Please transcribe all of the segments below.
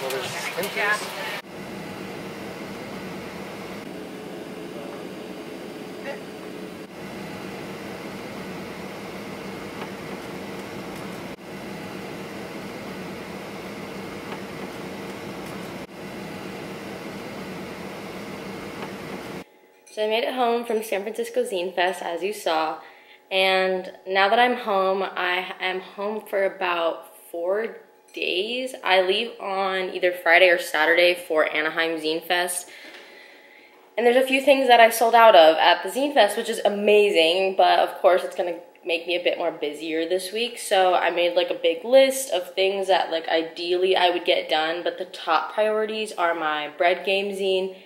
Well, there's. So I made it home from San Francisco Zine Fest, as you saw. And now that I'm home, I am home for about four days. I leave on either Friday or Saturday for Anaheim Zine Fest. And there's a few things that I sold out of at the Zine Fest, which is amazing, but of course it's gonna make me a bit more busier this week. So I made like a big list of things that like ideally I would get done, but the top priorities are my bread game zine,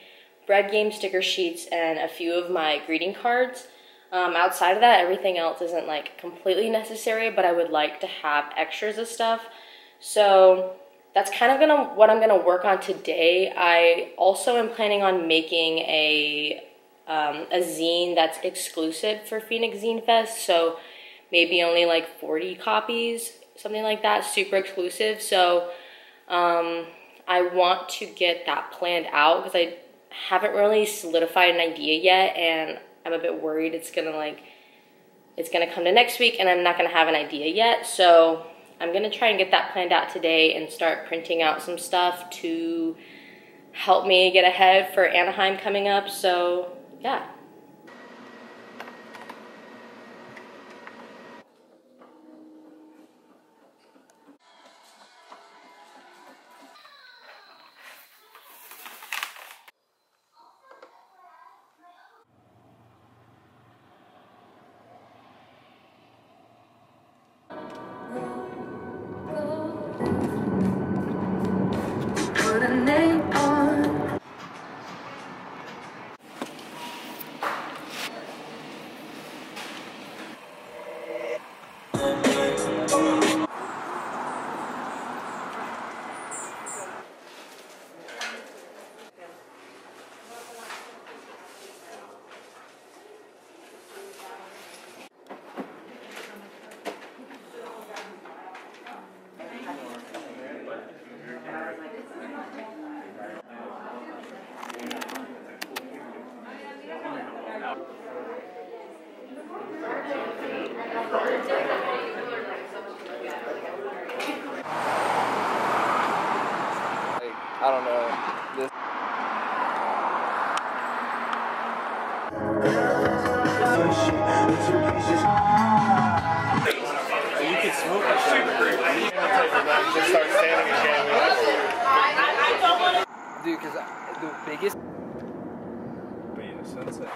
bread game sticker sheets, and a few of my greeting cards. Um, outside of that, everything else isn't like completely necessary, but I would like to have extras of stuff. So that's kind of gonna what I'm gonna work on today. I also am planning on making a um, a zine that's exclusive for Phoenix Zine Fest. So maybe only like 40 copies, something like that, super exclusive. So um, I want to get that planned out because I haven't really solidified an idea yet, and I'm a bit worried it's gonna like it's gonna come to next week, and I'm not gonna have an idea yet. So I'm gonna try and get that planned out today and start printing out some stuff to help me get ahead for Anaheim coming up. So yeah. Dude, because the biggest. But yeah, sunset.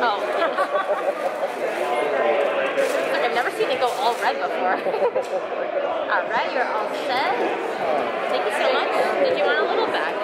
Oh. Look, I've never seen it go all red before. all right, you're all set. Thank you so much. Did you want a little back?